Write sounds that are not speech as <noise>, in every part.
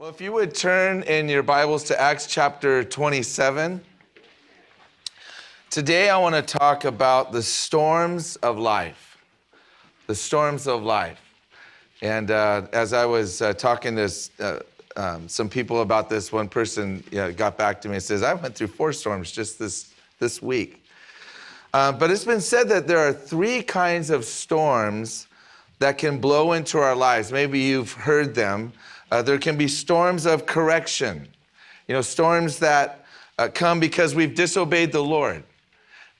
Well, if you would turn in your Bibles to Acts chapter 27. Today I want to talk about the storms of life. The storms of life. And uh, as I was uh, talking to uh, um, some people about this, one person you know, got back to me and says, I went through four storms just this, this week. Uh, but it's been said that there are three kinds of storms that can blow into our lives. Maybe you've heard them. Uh, there can be storms of correction, you know, storms that uh, come because we've disobeyed the Lord.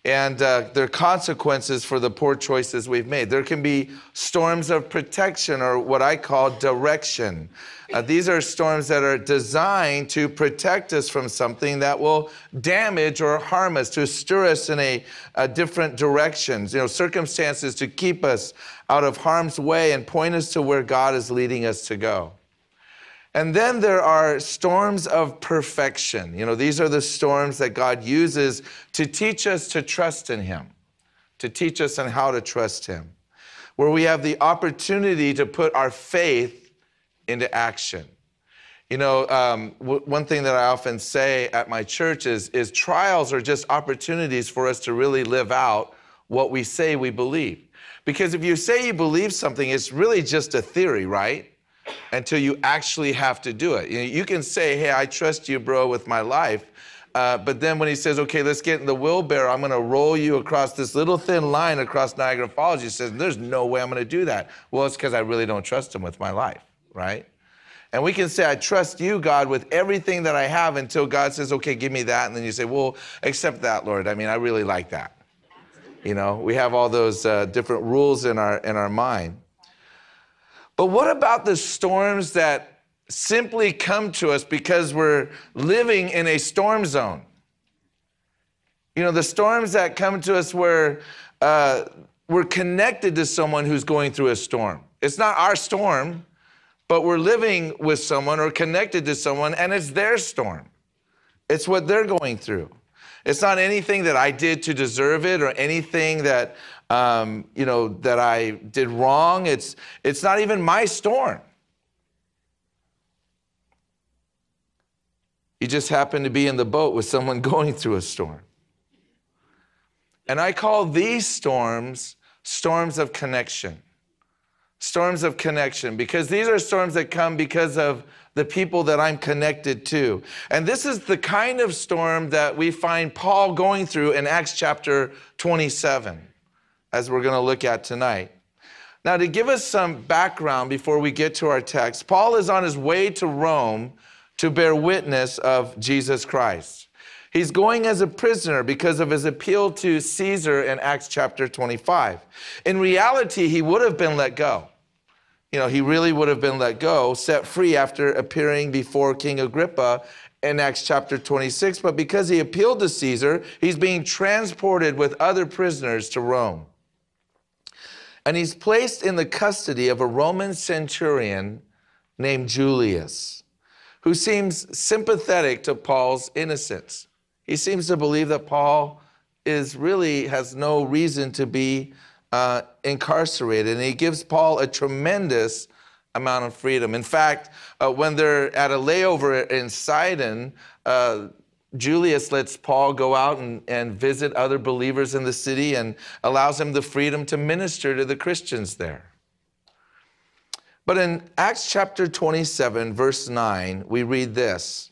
And uh, there are consequences for the poor choices we've made. There can be storms of protection, or what I call direction. Uh, these are storms that are designed to protect us from something that will damage or harm us, to stir us in a, a different directions, you know, circumstances to keep us out of harm's way and point us to where God is leading us to go. And then there are storms of perfection. You know, these are the storms that God uses to teach us to trust in Him, to teach us on how to trust Him, where we have the opportunity to put our faith into action. You know, um, one thing that I often say at my church is, is trials are just opportunities for us to really live out what we say we believe. Because if you say you believe something, it's really just a theory, right? Until you actually have to do it. You, know, you can say, hey, I trust you, bro, with my life. Uh, but then when he says, okay, let's get in the wheelbarrow, I'm going to roll you across this little thin line across Niagara Falls, he says, there's no way I'm going to do that. Well, it's because I really don't trust him with my life, right? And we can say, I trust you, God, with everything that I have until God says, okay, give me that. And then you say, well, accept that, Lord. I mean, I really like that. You know, we have all those uh, different rules in our, in our mind. But what about the storms that simply come to us because we're living in a storm zone? You know, the storms that come to us where uh, we're connected to someone who's going through a storm. It's not our storm, but we're living with someone or connected to someone, and it's their storm. It's what they're going through. It's not anything that I did to deserve it or anything that um, you know, that I did wrong. It's, it's not even my storm. You just happen to be in the boat with someone <laughs> going through a storm. And I call these storms storms of connection. Storms of connection, because these are storms that come because of the people that I'm connected to. And this is the kind of storm that we find Paul going through in Acts chapter 27 as we're going to look at tonight. Now, to give us some background before we get to our text, Paul is on his way to Rome to bear witness of Jesus Christ. He's going as a prisoner because of his appeal to Caesar in Acts chapter 25. In reality, he would have been let go. You know, he really would have been let go, set free after appearing before King Agrippa in Acts chapter 26. But because he appealed to Caesar, he's being transported with other prisoners to Rome and he's placed in the custody of a Roman centurion named Julius, who seems sympathetic to Paul's innocence. He seems to believe that Paul is really has no reason to be uh, incarcerated, and he gives Paul a tremendous amount of freedom. In fact, uh, when they're at a layover in Sidon, uh, Julius lets Paul go out and, and visit other believers in the city and allows him the freedom to minister to the Christians there. But in Acts chapter 27, verse 9, we read this.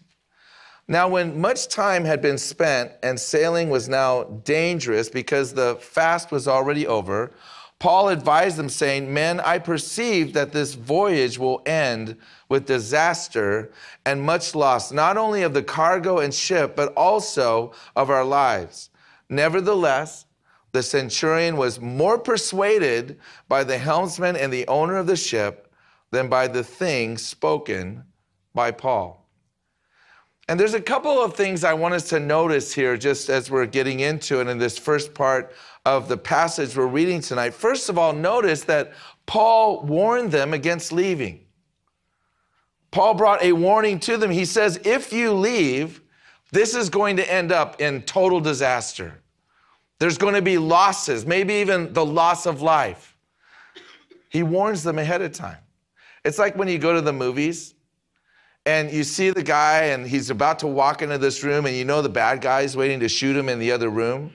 Now, when much time had been spent and sailing was now dangerous because the fast was already over, Paul advised them, saying, Men, I perceive that this voyage will end with disaster and much loss, not only of the cargo and ship, but also of our lives. Nevertheless, the centurion was more persuaded by the helmsman and the owner of the ship than by the things spoken by Paul. And there's a couple of things I want us to notice here just as we're getting into it in this first part of the passage we're reading tonight. First of all, notice that Paul warned them against leaving. Paul brought a warning to them. He says, if you leave, this is going to end up in total disaster. There's going to be losses, maybe even the loss of life. He warns them ahead of time. It's like when you go to the movies and you see the guy, and he's about to walk into this room, and you know the bad guy's waiting to shoot him in the other room.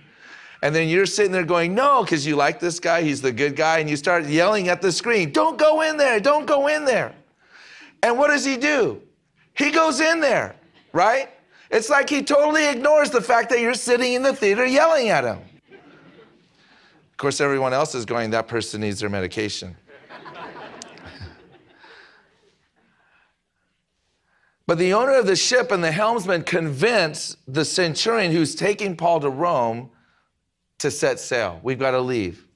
And then you're sitting there going, No, because you like this guy, he's the good guy, and you start yelling at the screen, Don't go in there, don't go in there. And what does he do? He goes in there, right? It's like he totally ignores the fact that you're sitting in the theater yelling at him. Of course, everyone else is going, That person needs their medication. <laughs> But the owner of the ship and the helmsman convince the centurion who's taking Paul to Rome to set sail. We've got to leave.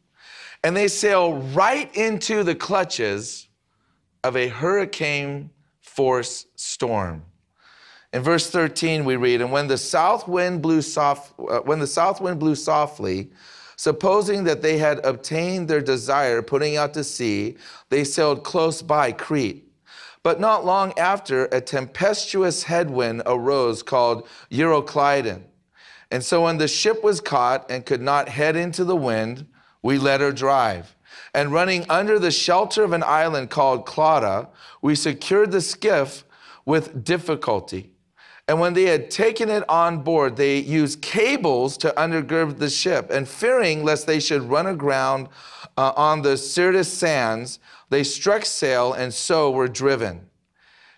And they sail right into the clutches of a hurricane force storm. In verse 13 we read, and when the south wind blew soft uh, when the south wind blew softly, supposing that they had obtained their desire putting out to sea, they sailed close by Crete. But not long after, a tempestuous headwind arose called Euroclydon. And so when the ship was caught and could not head into the wind, we let her drive. And running under the shelter of an island called Clauda, we secured the skiff with difficulty. And when they had taken it on board, they used cables to undergird the ship. And fearing lest they should run aground uh, on the Syrtis sands, they struck sail and so were driven.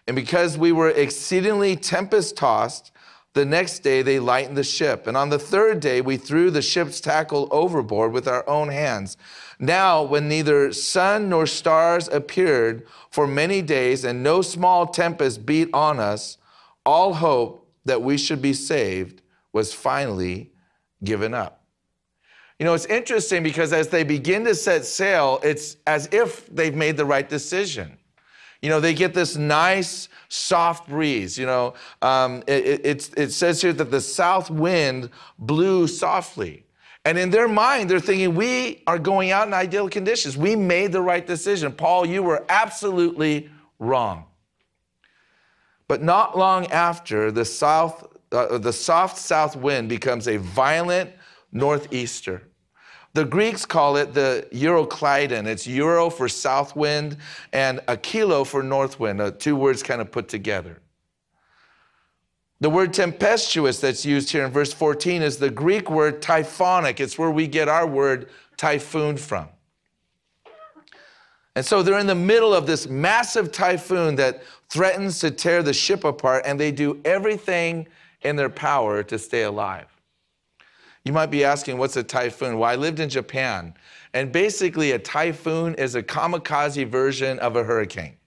And because we were exceedingly tempest tossed, the next day they lightened the ship. And on the third day we threw the ship's tackle overboard with our own hands. Now, when neither sun nor stars appeared for many days and no small tempest beat on us, all hope that we should be saved was finally given up. You know, it's interesting because as they begin to set sail, it's as if they've made the right decision. You know, they get this nice, soft breeze. You know, um, it, it, it says here that the south wind blew softly. And in their mind, they're thinking, we are going out in ideal conditions. We made the right decision. Paul, you were absolutely wrong. But not long after, the, south, uh, the soft south wind becomes a violent northeaster. The Greeks call it the Euroclydon. It's Euro for south wind and Aquilo for north wind, uh, two words kind of put together. The word tempestuous that's used here in verse 14 is the Greek word typhonic. It's where we get our word typhoon from. And so they're in the middle of this massive typhoon that threatens to tear the ship apart, and they do everything in their power to stay alive. You might be asking, what's a typhoon? Well, I lived in Japan, and basically, a typhoon is a kamikaze version of a hurricane.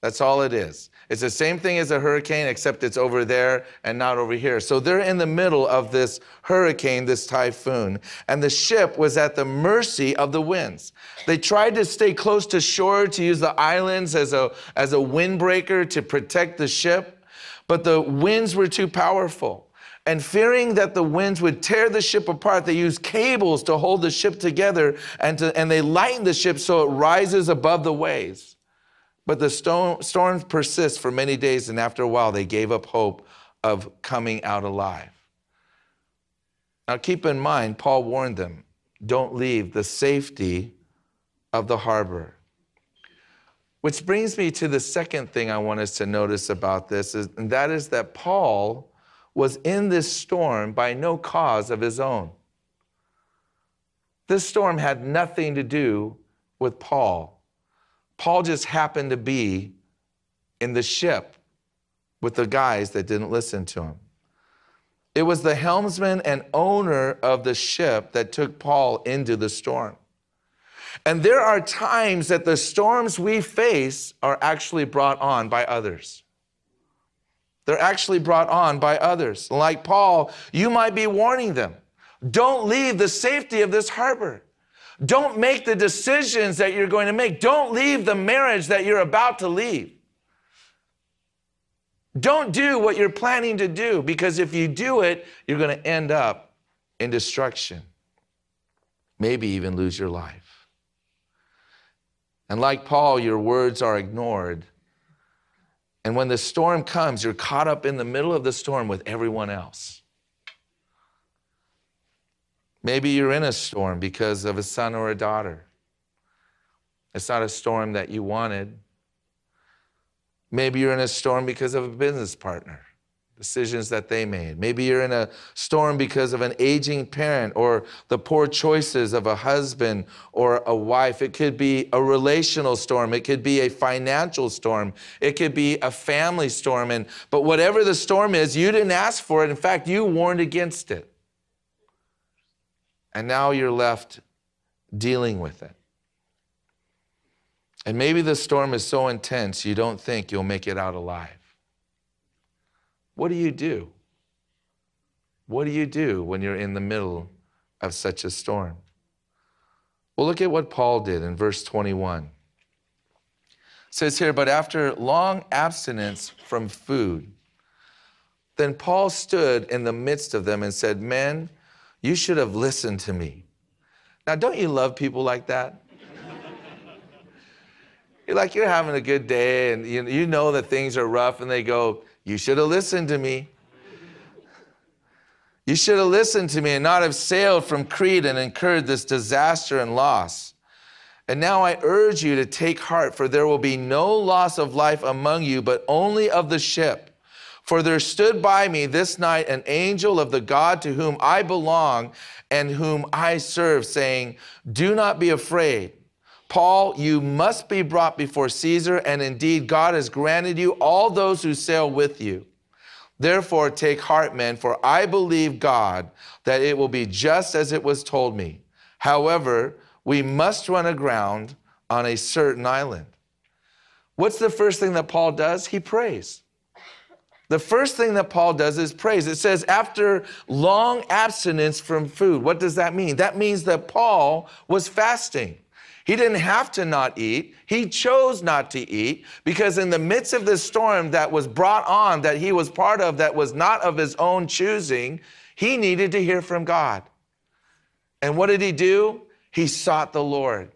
That's all it is. It's the same thing as a hurricane, except it's over there and not over here. So they're in the middle of this hurricane, this typhoon, and the ship was at the mercy of the winds. They tried to stay close to shore to use the islands as a, as a windbreaker to protect the ship, but the winds were too powerful. And fearing that the winds would tear the ship apart, they used cables to hold the ship together and, to, and they lighten the ship so it rises above the waves. But the storm, storms persist for many days, and after a while, they gave up hope of coming out alive. Now, keep in mind, Paul warned them don't leave the safety of the harbor. Which brings me to the second thing I want us to notice about this, is, and that is that Paul was in this storm by no cause of his own. This storm had nothing to do with Paul. Paul just happened to be in the ship with the guys that didn't listen to him. It was the helmsman and owner of the ship that took Paul into the storm. And there are times that the storms we face are actually brought on by others. They're actually brought on by others. Like Paul, you might be warning them don't leave the safety of this harbor. Don't make the decisions that you're going to make. Don't leave the marriage that you're about to leave. Don't do what you're planning to do because if you do it, you're going to end up in destruction. Maybe even lose your life. And like Paul, your words are ignored and when the storm comes, you're caught up in the middle of the storm with everyone else. Maybe you're in a storm because of a son or a daughter. It's not a storm that you wanted. Maybe you're in a storm because of a business partner, decisions that they made. Maybe you're in a storm because of an aging parent or the poor choices of a husband or a wife. It could be a relational storm. It could be a financial storm. It could be a family storm. And, but whatever the storm is, you didn't ask for it. In fact, you warned against it. And now you're left dealing with it. And maybe the storm is so intense you don't think you'll make it out alive. What do you do? What do you do when you're in the middle of such a storm? Well, look at what Paul did in verse 21. It says here, but after long abstinence from food, then Paul stood in the midst of them and said, Men, you should have listened to me. Now, don't you love people like that? You're like, you're having a good day and you, you know that things are rough, and they go, You should have listened to me. You should have listened to me and not have sailed from Crete and incurred this disaster and loss. And now I urge you to take heart, for there will be no loss of life among you, but only of the ship. For there stood by me this night an angel of the God to whom I belong and whom I serve, saying, Do not be afraid. Paul, you must be brought before Caesar, and indeed God has granted you all those who sail with you. Therefore, take heart, men, for I believe God that it will be just as it was told me. However, we must run aground on a certain island. What's the first thing that Paul does? He prays. The first thing that Paul does is praise. It says, after long abstinence from food. What does that mean? That means that Paul was fasting. He didn't have to not eat. He chose not to eat because, in the midst of this storm that was brought on, that he was part of, that was not of his own choosing, he needed to hear from God. And what did he do? He sought the Lord.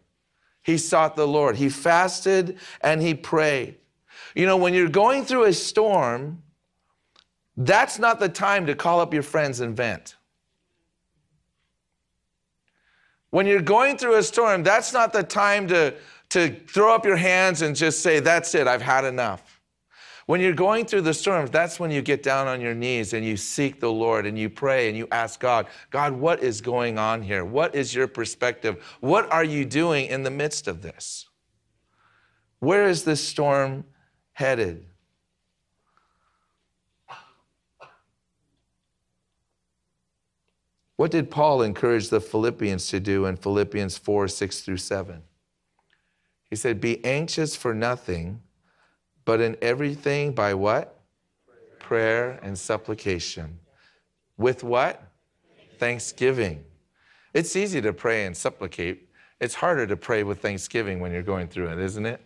He sought the Lord. He fasted and he prayed. You know, when you're going through a storm, that's not the time to call up your friends and vent. When you're going through a storm, that's not the time to, to throw up your hands and just say, That's it, I've had enough. When you're going through the storms, that's when you get down on your knees and you seek the Lord and you pray and you ask God, God, what is going on here? What is your perspective? What are you doing in the midst of this? Where is this storm headed? What did Paul encourage the Philippians to do in Philippians 4 6 through 7? He said, Be anxious for nothing, but in everything by what? Prayer, and supplication. With what? Thanksgiving. It's easy to pray and supplicate. It's harder to pray with thanksgiving when you're going through it, isn't it?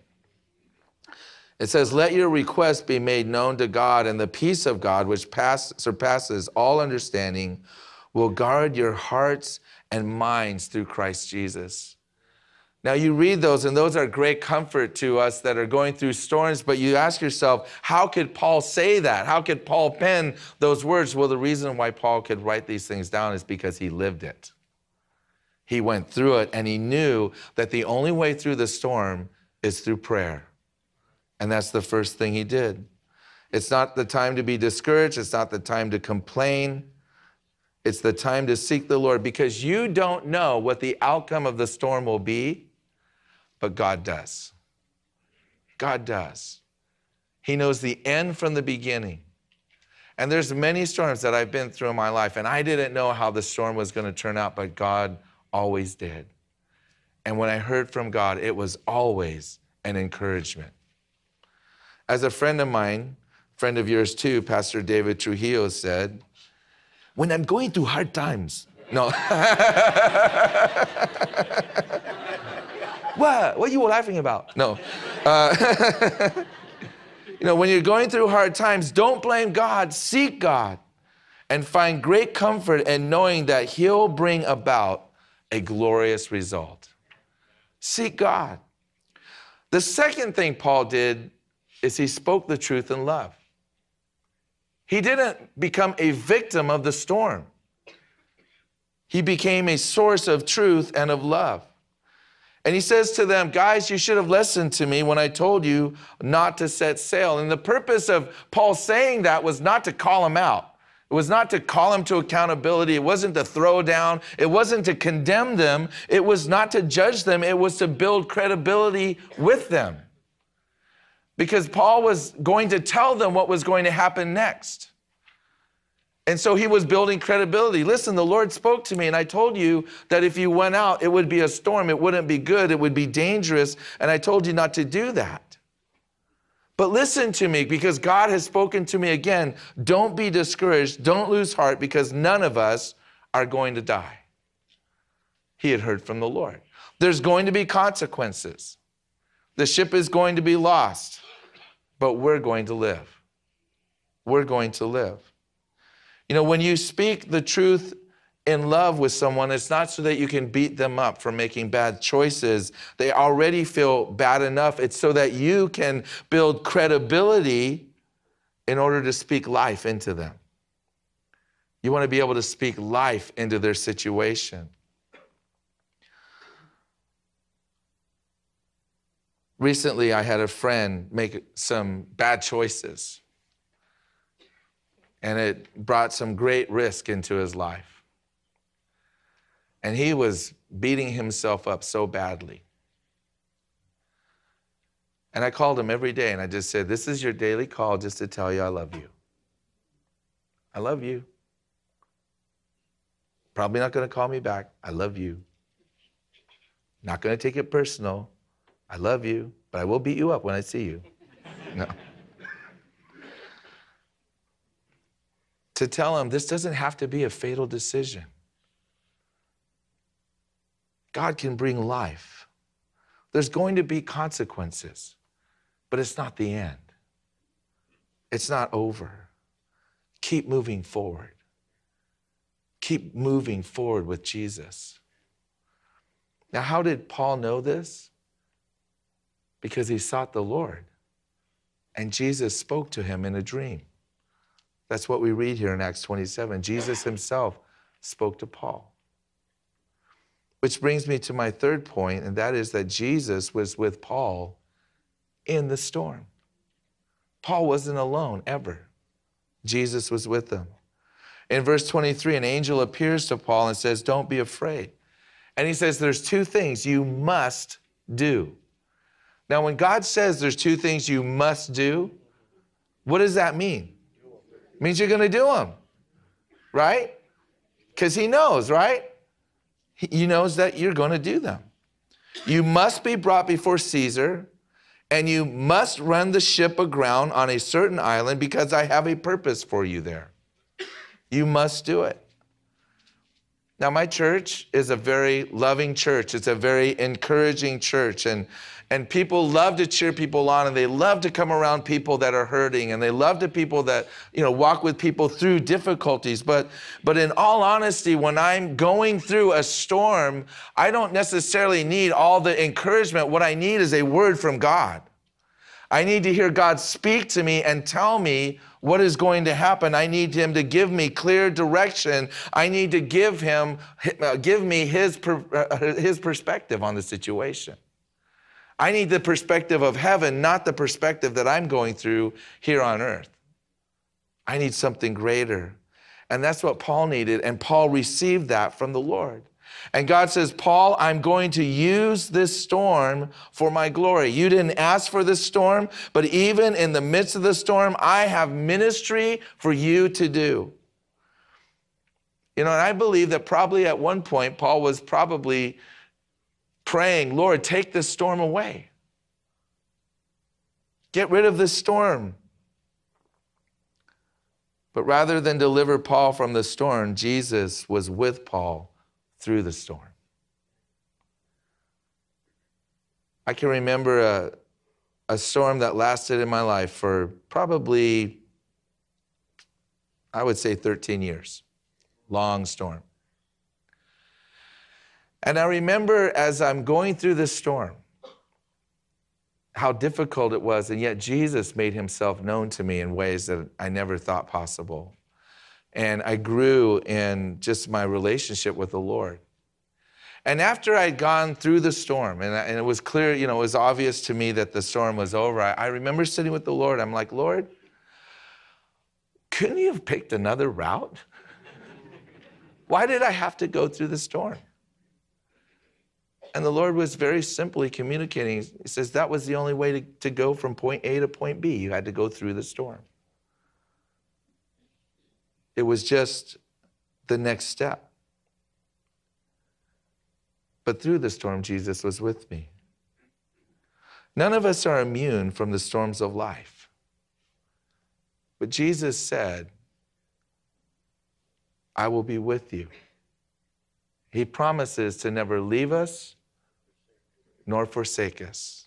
It says, Let your request be made known to God, and the peace of God, which pass, surpasses all understanding, will guard your hearts and minds through Christ Jesus. Now, you read those, and those are great comfort to us that are going through storms, but you ask yourself, how could Paul say that? How could Paul pen those words? Well, the reason why Paul could write these things down is because he lived it. He went through it, and he knew that the only way through the storm is through prayer. And that's the first thing he did. It's not the time to be discouraged, it's not the time to complain. It's the time to seek the Lord because you don't know what the outcome of the storm will be, but God does. God does. He knows the end from the beginning. And there's many storms that I've been through in my life, and I didn't know how the storm was going to turn out, but God always did. And when I heard from God, it was always an encouragement. As a friend of mine, friend of yours too, Pastor David Trujillo said, when I'm going through hard times. No. <laughs> what? What are you laughing about? No. Uh, <laughs> you know, when you're going through hard times, don't blame God, seek God and find great comfort in knowing that He'll bring about a glorious result. Seek God. The second thing Paul did is he spoke the truth in love. He didn't become a victim of the storm. He became a source of truth and of love. And he says to them, Guys, you should have listened to me when I told you not to set sail. And the purpose of Paul saying that was not to call him out. It was not to call them to accountability. It wasn't to throw down. It wasn't to condemn them. It was not to judge them. It was to build credibility with them. Because Paul was going to tell them what was going to happen next. And so he was building credibility. Listen, the Lord spoke to me, and I told you that if you went out, it would be a storm. It wouldn't be good. It would be dangerous. And I told you not to do that. But listen to me because God has spoken to me again. Don't be discouraged. Don't lose heart because none of us are going to die. He had heard from the Lord. There's going to be consequences. The ship is going to be lost, but we're going to live. We're going to live. You know, when you speak the truth in love with someone, it's not so that you can beat them up for making bad choices. They already feel bad enough. It's so that you can build credibility in order to speak life into them. You want to be able to speak life into their situation. Recently, I had a friend make some bad choices, and it brought some great risk into his life. And he was beating himself up so badly. And I called him every day and I just said, This is your daily call just to tell you I love you. I love you. Probably not going to call me back. I love you. Not going to take it personal. I love you, but I will beat you up when I see you. No. to tell him this doesn't have to be a fatal decision. God can bring life. There's going to be consequences, but it's not the end. It's not over. Keep moving forward. Keep moving forward with Jesus. Now, how did Paul know this? Because he sought the Lord, and Jesus spoke to him in a dream. That's what we read here in Acts 27. Jesus himself spoke to Paul. Which brings me to my third point, and that is that Jesus was with Paul in the storm. Paul wasn't alone ever, Jesus was with them. In verse 23, an angel appears to Paul and says, Don't be afraid. And he says, There's two things you must do. Now, when God says there's two things you must do, what does that mean? It means you're going to do them, right? Because he knows, right? He knows that you're going to do them. You must be brought before Caesar, and you must run the ship aground on a certain island because I have a purpose for you there. You must do it. Now, my church is a very loving church. It's a very encouraging church. And and people love to cheer people on and they love to come around people that are hurting and they love to people that you know walk with people through difficulties but but in all honesty when i'm going through a storm i don't necessarily need all the encouragement what i need is a word from god i need to hear god speak to me and tell me what is going to happen i need him to give me clear direction i need to give him uh, give me his uh, his perspective on the situation I need the perspective of heaven, not the perspective that I'm going through here on earth. I need something greater. And that's what Paul needed. And Paul received that from the Lord. And God says, Paul, I'm going to use this storm for my glory. You didn't ask for this storm, but even in the midst of the storm, I have ministry for you to do. You know, and I believe that probably at one point, Paul was probably praying, Lord, take this storm away. Get rid of this storm. But rather than deliver Paul from the storm, Jesus was with Paul through the storm. I can remember a, a storm that lasted in my life for probably, I would say, 13 years. Long storm. And I remember as I'm going through this storm, how difficult it was, and yet Jesus made himself known to me in ways that I never thought possible. And I grew in just my relationship with the Lord. And after I'd gone through the storm, and, and, it was clear, you know, it was obvious to me that the storm was over, I, I remember sitting with the Lord. I'm like, Lord, couldn't you have picked another route? Why did I have to go through the storm? And the Lord was very simply communicating. He says that was the only way to, to go from point A to point B. You had to go through the storm. It was just the next step. But through the storm, Jesus was with me. None of us are immune from the storms of life. But Jesus said, I will be with you. He promises to never leave us nor forsake us.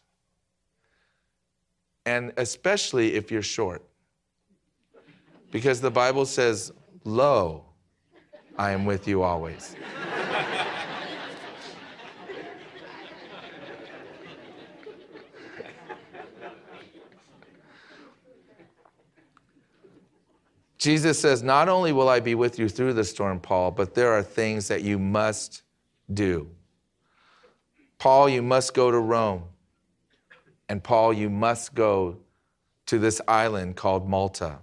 And especially if you're short. Because the Bible says, Lo, I am with you always. Jesus says, Not only will I be with you through the storm, Paul, but there are things that you must do. Paul, you must go to Rome. And Paul, you must go to this island called Malta.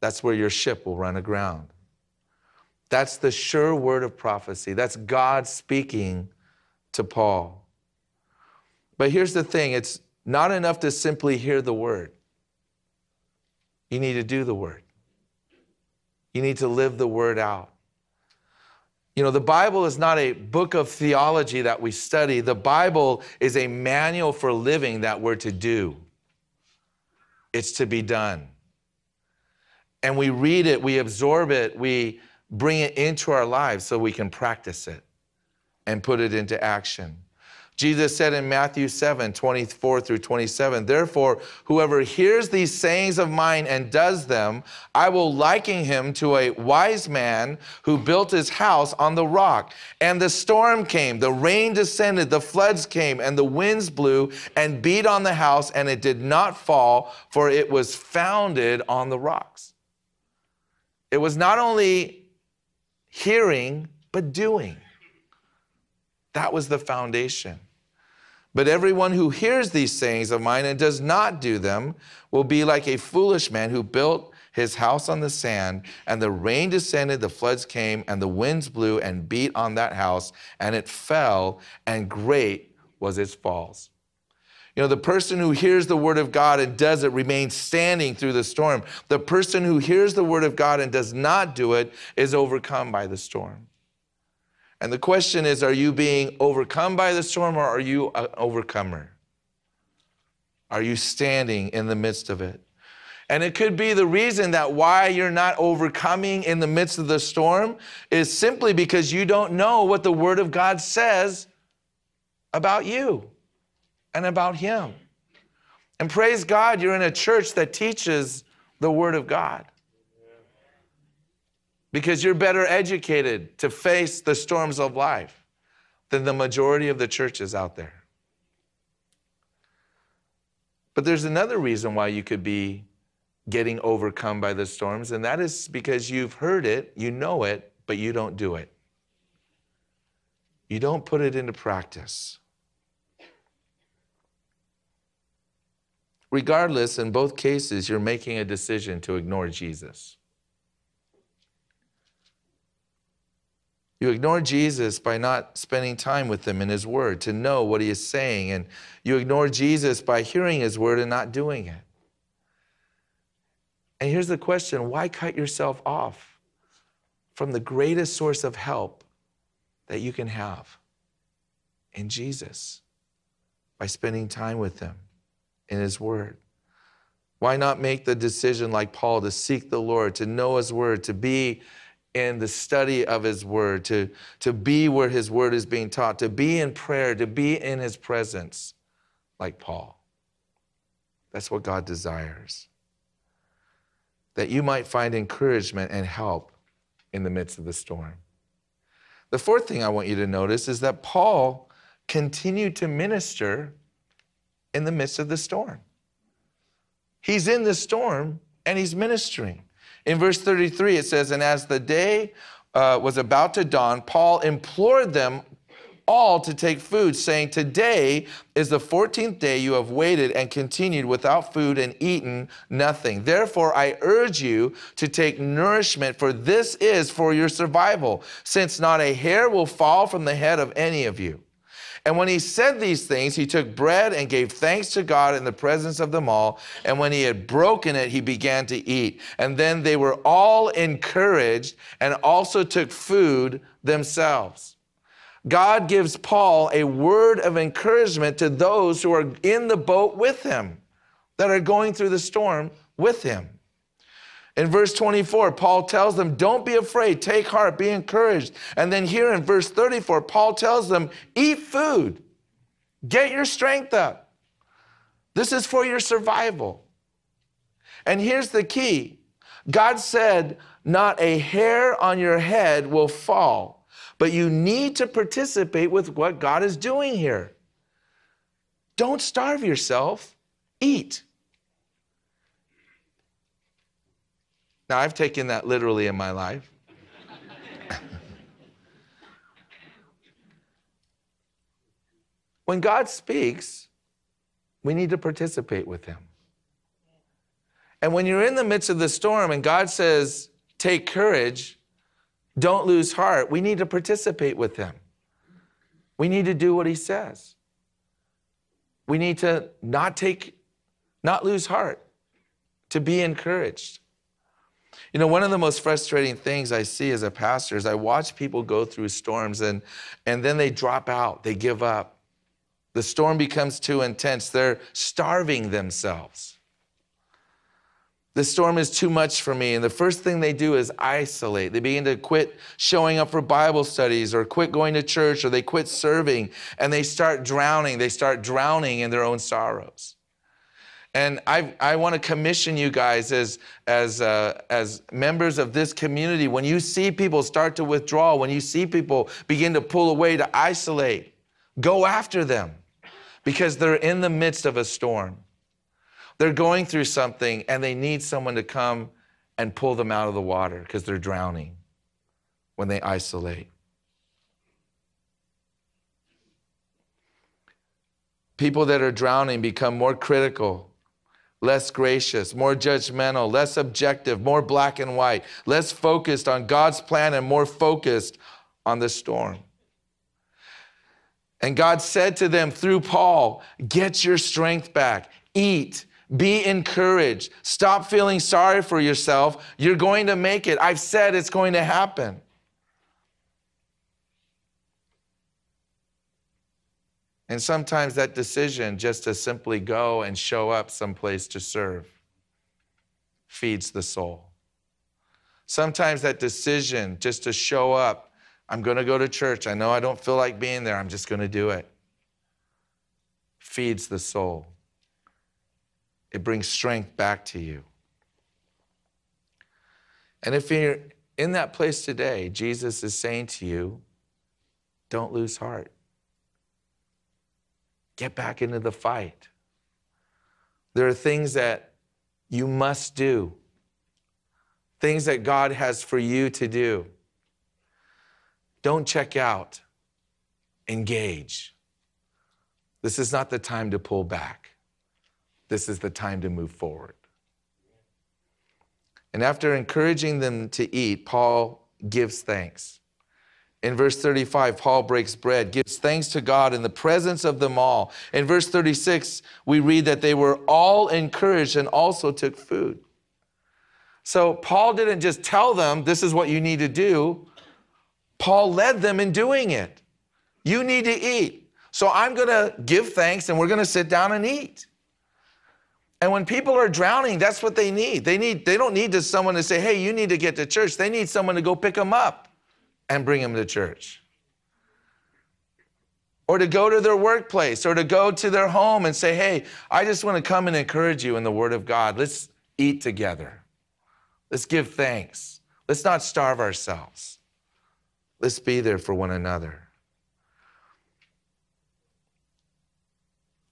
That's where your ship will run aground. That's the sure word of prophecy. That's God speaking to Paul. But here's the thing it's not enough to simply hear the word, you need to do the word. You need to live the word out. You know, the Bible is not a book of theology that we study. The Bible is a manual for living that we're to do. It's to be done. And we read it, we absorb it, we bring it into our lives so we can practice it and put it into action. Jesus said in Matthew 7 24 through 27, Therefore, whoever hears these sayings of mine and does them, I will liken him to a wise man who built his house on the rock. And the storm came, the rain descended, the floods came, and the winds blew and beat on the house, and it did not fall, for it was founded on the rocks. It was not only hearing, but doing. That was the foundation. But everyone who hears these sayings of mine and does not do them will be like a foolish man who built his house on the sand, and the rain descended, the floods came, and the winds blew and beat on that house, and it fell, and great was its falls. You know, the person who hears the word of God and does it remains standing through the storm. The person who hears the word of God and does not do it is overcome by the storm. And the question is are you being overcome by the storm or are you an overcomer? Are you standing in the midst of it? And it could be the reason that why you're not overcoming in the midst of the storm is simply because you don't know what the Word of God says about you and about Him. And praise God, you're in a church that teaches the Word of God because you're better educated to face the storms of life than the majority of the churches out there. But there's another reason why you could be getting overcome by the storms, and that is because you've heard it, you know it, but you don't do it. You don't put it into practice. Regardless, in both cases, you're making a decision to ignore Jesus. You ignore Jesus by not spending time with him in his word to know what he is saying. And you ignore Jesus by hearing his word and not doing it. And here's the question why cut yourself off from the greatest source of help that you can have in Jesus by spending time with him in his word? Why not make the decision like Paul to seek the Lord, to know his word, to be in the study of his word, to, to be where his word is being taught, to be in prayer, to be in his presence, like Paul. That's what God desires. That you might find encouragement and help in the midst of the storm. The fourth thing I want you to notice is that Paul continued to minister in the midst of the storm. He's in the storm and he's ministering. In verse 33, it says, And as the day uh, was about to dawn, Paul implored them all to take food, saying, Today is the 14th day you have waited and continued without food and eaten nothing. Therefore, I urge you to take nourishment, for this is for your survival, since not a hair will fall from the head of any of you. And when he said these things, he took bread and gave thanks to God in the presence of them all. And when he had broken it, he began to eat. And then they were all encouraged and also took food themselves. God gives Paul a word of encouragement to those who are in the boat with him, that are going through the storm with him. In verse 24, Paul tells them, Don't be afraid, take heart, be encouraged. And then here in verse 34, Paul tells them, Eat food, get your strength up. This is for your survival. And here's the key God said, Not a hair on your head will fall, but you need to participate with what God is doing here. Don't starve yourself, eat. Now, I've taken that literally in my life. when God speaks, we need to participate with Him. And when you're in the midst of the storm and God says, take courage, don't lose heart, we need to participate with Him. We need to do what He says. We need to not take, not lose heart, to be encouraged. You know, one of the most frustrating things I see as a pastor is I watch people go through storms and, and then they drop out, they give up. The storm becomes too intense, they're starving themselves. The storm is too much for me. And the first thing they do is isolate. They begin to quit showing up for Bible studies or quit going to church or they quit serving and they start drowning. They start drowning in their own sorrows. And I, I want to commission you guys as, as, uh, as members of this community. When you see people start to withdraw, when you see people begin to pull away, to isolate, go after them because they're in the midst of a storm. They're going through something and they need someone to come and pull them out of the water because they're drowning when they isolate. People that are drowning become more critical less gracious, more judgmental, less objective, more black and white, less focused on God's plan and more focused on the storm. And God said to them through Paul, Get your strength back, eat, be encouraged, stop feeling sorry for yourself. You're going to make it. I've said it's going to happen. And sometimes that decision just to simply go and show up someplace to serve feeds the soul. Sometimes that decision just to show up, I'm going to go to church. I know I don't feel like being there. I'm just going to do it. Feeds the soul. It brings strength back to you. And if you're in that place today, Jesus is saying to you, don't lose heart. Get back into the fight. There are things that you must do, things that God has for you to do. Don't check out, engage. This is not the time to pull back. This is the time to move forward. And after encouraging them to eat, Paul gives thanks. In verse 35, Paul breaks bread, gives thanks to God in the presence of them all. In verse 36, we read that they were all encouraged and also took food. So Paul didn't just tell them, this is what you need to do. Paul led them in doing it. You need to eat. So I'm going to give thanks and we're going to sit down and eat. And when people are drowning, that's what they need. They need they don't need to someone to say, "Hey, you need to get to church." They need someone to go pick them up and bring them to church. Or to go to their workplace or to go to their home and say, hey, I just want to come and encourage you in the Word of God. Let's eat together. Let's give thanks. Let's not starve ourselves. Let's be there for one another.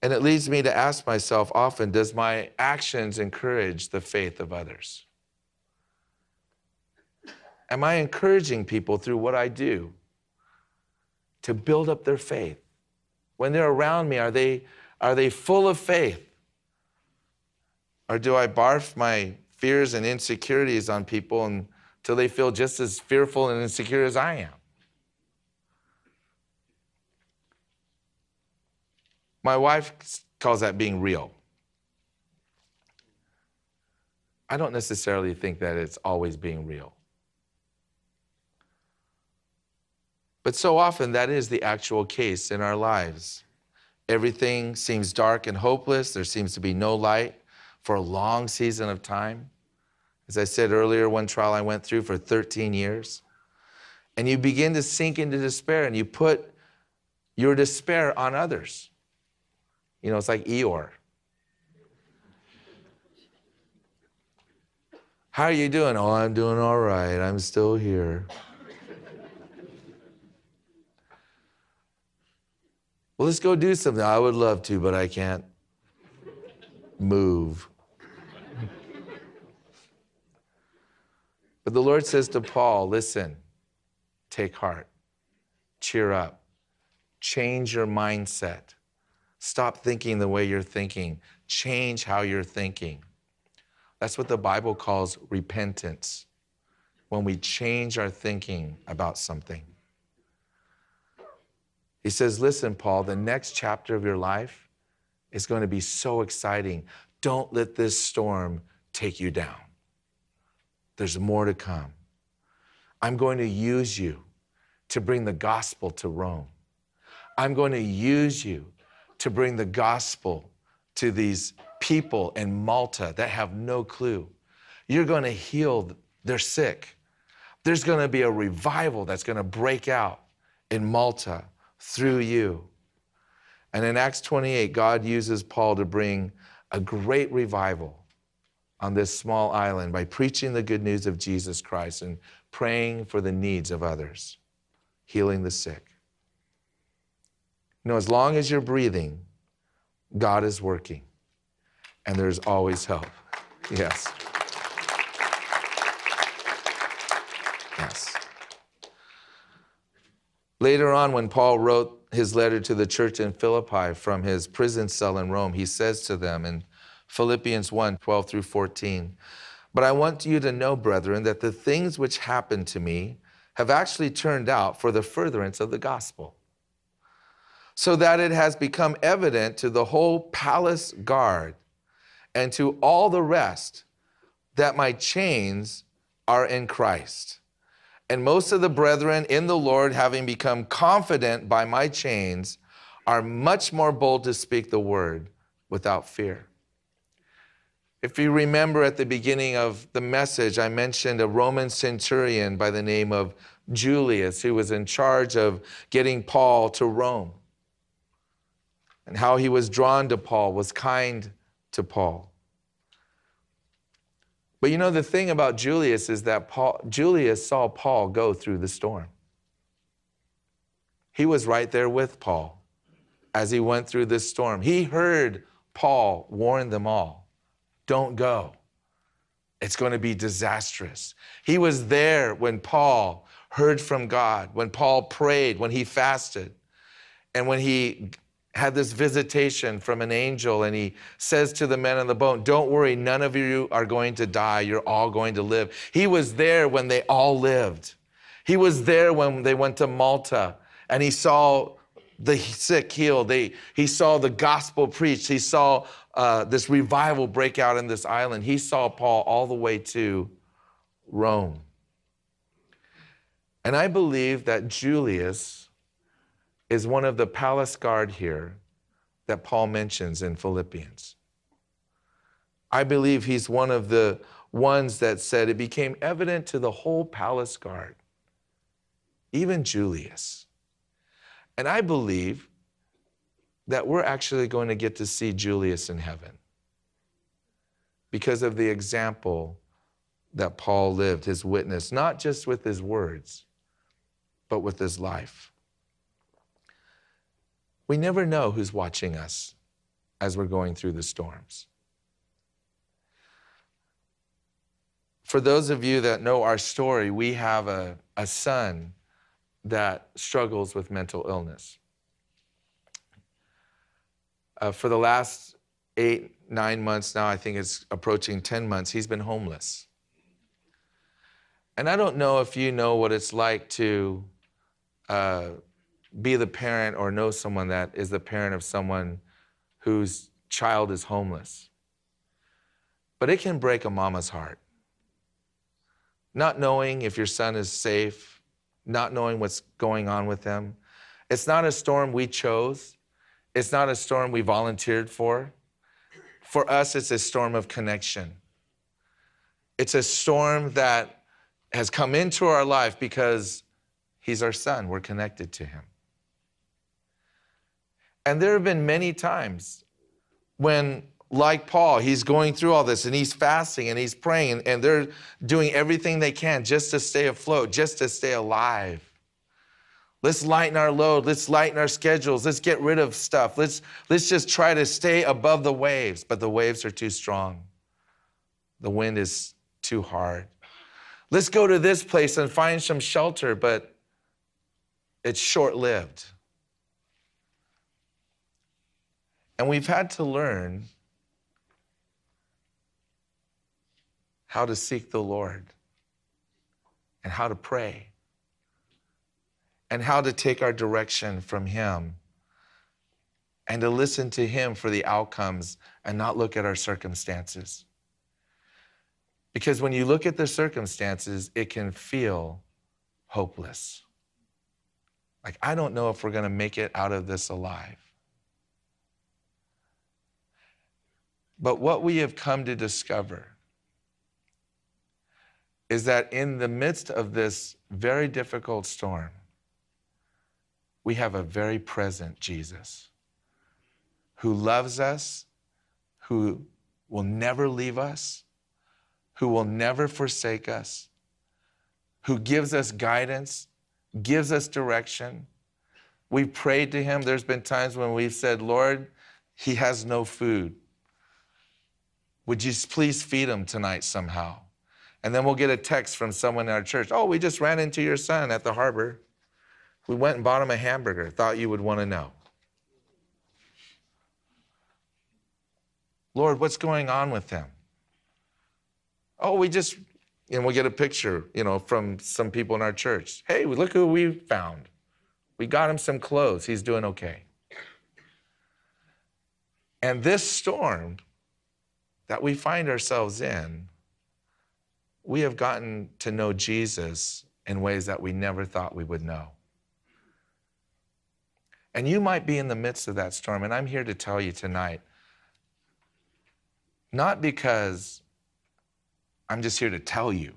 And it leads me to ask myself often does my actions encourage the faith of others? Am I encouraging people through what I do? to build up their faith? When they're around me, are they, are they full of faith? Or do I barf my fears and insecurities on people until they feel just as fearful and insecure as I am? My wife calls that being real. I don't necessarily think that it's always being real. But so often that is the actual case in our lives. Everything seems dark and hopeless. There seems to be no light for a long season of time. As I said earlier, one trial I went through for 13 years. And you begin to sink into despair and you put your despair on others. You know, it's like Eeyore. How are you doing? Oh, I'm doing all right. I'm still here. Well, let's go do something. I would love to, but I can't move. but the Lord says to Paul, listen, take heart, cheer up, change your mindset. Stop thinking the way you're thinking. Change how you're thinking. That's what the Bible calls repentance, when we change our thinking about something. He says, Listen, Paul, the next chapter of your life is going to be so exciting. Don't let this storm take you down. There's more to come. I'm going to use you to bring the gospel to Rome. I'm going to use you to bring the gospel to these people in Malta that have no clue. You're going to heal their sick. There's going to be a revival that's going to break out in Malta through you. And in Acts 28, God uses Paul to bring a great revival on this small island by preaching the good news of Jesus Christ and praying for the needs of others, healing the sick. You know, as long as you're breathing, God is working, and there's always help. Yes. Yes. Later on, when Paul wrote his letter to the church in Philippi from his prison cell in Rome, he says to them in Philippians 1 12 through 14, But I want you to know, brethren, that the things which happened to me have actually turned out for the furtherance of the gospel so that it has become evident to the whole palace guard and to all the rest that my chains are in Christ. And most of the brethren in the Lord, having become confident by my chains, are much more bold to speak the word without fear. If you remember at the beginning of the message, I mentioned a Roman centurion by the name of Julius who was in charge of getting Paul to Rome and how he was drawn to Paul, was kind to Paul. But you know, the thing about Julius is that Paul, Julius saw Paul go through the storm. He was right there with Paul as he went through this storm. He heard Paul warn them all don't go, it's going to be disastrous. He was there when Paul heard from God, when Paul prayed, when he fasted, and when he had this visitation from an angel, and he says to the men on the boat, Don't worry, none of you are going to die. You're all going to live. He was there when they all lived. He was there when they went to Malta and he saw the sick healed. They, he saw the gospel preached. He saw uh, this revival break out in this island. He saw Paul all the way to Rome. And I believe that Julius is one of the palace guard here that Paul mentions in Philippians. I believe he's one of the ones that said it became evident to the whole palace guard, even Julius. And I believe that we're actually going to get to see Julius in heaven because of the example that Paul lived, his witness, not just with his words, but with his life. We never know who's watching us as we're going through the storms. For those of you that know our story, we have a, a son that struggles with mental illness. Uh, for the last eight, nine months now, I think it's approaching 10 months, he's been homeless. And I don't know if you know what it's like to uh, be the parent or know someone that is the parent of someone whose child is homeless. But it can break a mama's heart. Not knowing if your son is safe, not knowing what's going on with them. It's not a storm we chose, it's not a storm we volunteered for. For us, it's a storm of connection. It's a storm that has come into our life because he's our son. We're connected to him. And there have been many times when, like Paul, he's going through all this and he's fasting and he's praying and they're doing everything they can just to stay afloat, just to stay alive. Let's lighten our load. Let's lighten our schedules. Let's get rid of stuff. Let's, let's just try to stay above the waves, but the waves are too strong. The wind is too hard. Let's go to this place and find some shelter, but it's short lived. And we've had to learn how to seek the Lord and how to pray and how to take our direction from Him and to listen to Him for the outcomes and not look at our circumstances. Because when you look at the circumstances, it can feel hopeless. Like, I don't know if we're going to make it out of this alive. But what we have come to discover is that in the midst of this very difficult storm, we have a very present Jesus who loves us, who will never leave us, who will never forsake us, who gives us guidance, gives us direction. We've prayed to him. There's been times when we've said, Lord, he has no food. Would you please feed him tonight somehow? And then we'll get a text from someone in our church. Oh, we just ran into your son at the harbor. We went and bought him a hamburger. Thought you would want to know. Lord, what's going on with him? Oh, we just, and we'll get a picture, you know, from some people in our church. Hey, look who we found. We got him some clothes. He's doing okay. And this storm that we find ourselves in, we have gotten to know Jesus in ways that we never thought we would know. And you might be in the midst of that storm, and I'm here to tell you tonight, not because I'm just here to tell you,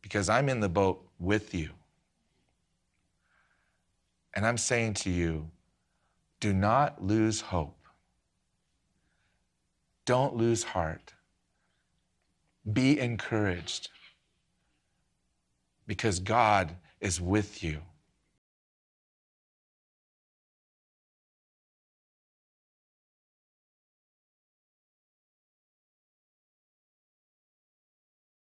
because I'm in the boat with you. And I'm saying to you, do not lose hope. Don't lose heart. Be encouraged because God is with you.